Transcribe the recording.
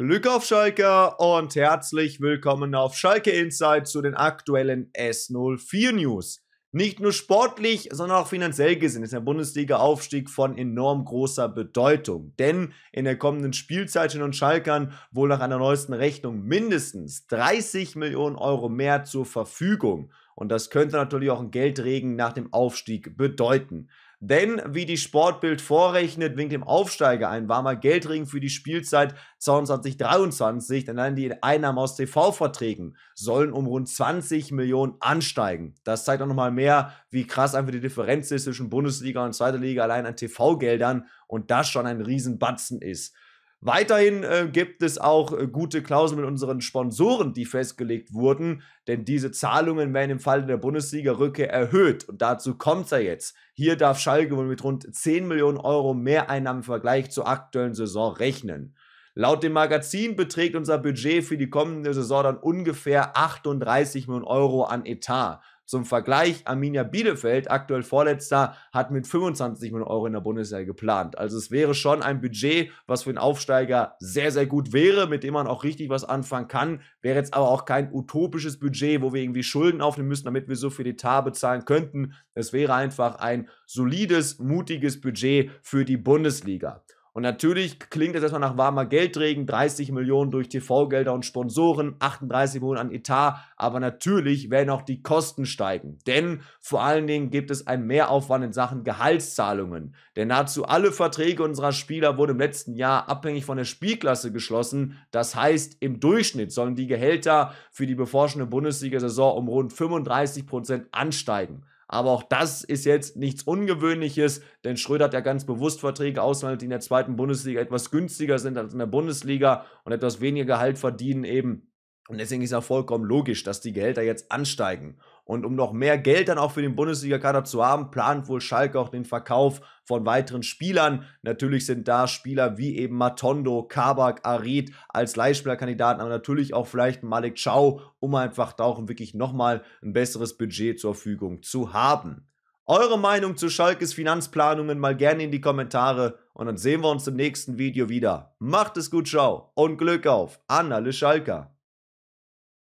Glück auf Schalke und herzlich willkommen auf Schalke Insight zu den aktuellen S04 News. Nicht nur sportlich, sondern auch finanziell gesehen ist der Bundesliga-Aufstieg von enorm großer Bedeutung. Denn in der kommenden Spielzeit uns Schalkern wohl nach einer neuesten Rechnung mindestens 30 Millionen Euro mehr zur Verfügung. Und das könnte natürlich auch ein Geldregen nach dem Aufstieg bedeuten. Denn wie die Sportbild vorrechnet, winkt dem Aufsteiger ein warmer Geldring für die Spielzeit 2023. Denn dann die Einnahmen aus TV-Verträgen sollen um rund 20 Millionen ansteigen. Das zeigt auch nochmal mehr, wie krass einfach die Differenz ist zwischen Bundesliga und zweiter Liga allein an TV-Geldern und das schon ein Riesenbatzen ist. Weiterhin äh, gibt es auch äh, gute Klauseln mit unseren Sponsoren, die festgelegt wurden, denn diese Zahlungen werden im Falle der Bundesliga-Rücke erhöht und dazu kommt es ja jetzt. Hier darf Schalke wohl mit rund 10 Millionen Euro Mehreinnahmen im Vergleich zur aktuellen Saison rechnen. Laut dem Magazin beträgt unser Budget für die kommende Saison dann ungefähr 38 Millionen Euro an Etat. Zum Vergleich, Arminia Bielefeld, aktuell Vorletzter, hat mit 25 Millionen Euro in der Bundesliga geplant. Also es wäre schon ein Budget, was für den Aufsteiger sehr, sehr gut wäre, mit dem man auch richtig was anfangen kann. Wäre jetzt aber auch kein utopisches Budget, wo wir irgendwie Schulden aufnehmen müssen, damit wir so viel Etat bezahlen könnten. Es wäre einfach ein solides, mutiges Budget für die Bundesliga. Und natürlich klingt es erstmal nach warmer Geldregen, 30 Millionen durch TV-Gelder und Sponsoren, 38 Millionen an Etat, aber natürlich werden auch die Kosten steigen. Denn vor allen Dingen gibt es einen Mehraufwand in Sachen Gehaltszahlungen. Denn nahezu alle Verträge unserer Spieler wurden im letzten Jahr abhängig von der Spielklasse geschlossen. Das heißt, im Durchschnitt sollen die Gehälter für die beforschende Bundesliga-Saison um rund 35 Prozent ansteigen. Aber auch das ist jetzt nichts Ungewöhnliches, denn Schröder hat ja ganz bewusst Verträge ausgehandelt, die in der zweiten Bundesliga etwas günstiger sind als in der Bundesliga und etwas weniger Gehalt verdienen eben. Und deswegen ist ja vollkommen logisch, dass die Gehälter jetzt ansteigen. Und um noch mehr Geld dann auch für den Bundesliga-Kader zu haben, plant wohl Schalke auch den Verkauf von weiteren Spielern. Natürlich sind da Spieler wie eben Matondo, Kabak, Arid als Leihspielerkandidaten, aber natürlich auch vielleicht Malik Chow, um einfach da auch wirklich nochmal ein besseres Budget zur Verfügung zu haben. Eure Meinung zu Schalkes Finanzplanungen mal gerne in die Kommentare und dann sehen wir uns im nächsten Video wieder. Macht es gut, ciao und Glück auf an alle Schalker.